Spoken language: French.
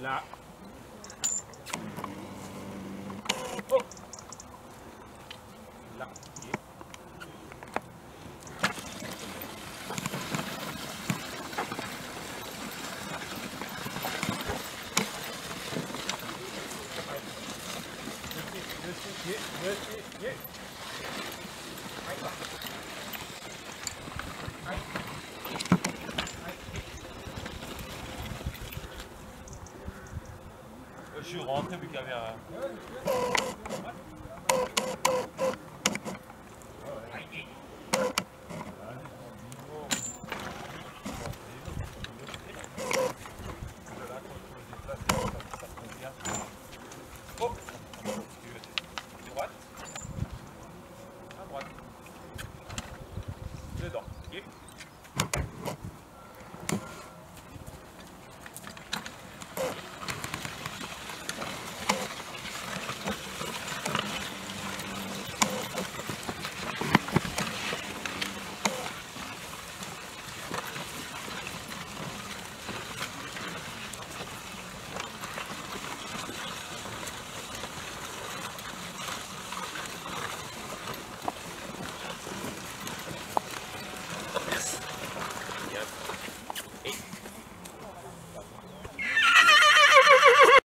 Là. Oh. Là. ok. Dessus, dessus, Je suis rentré vu qu'il.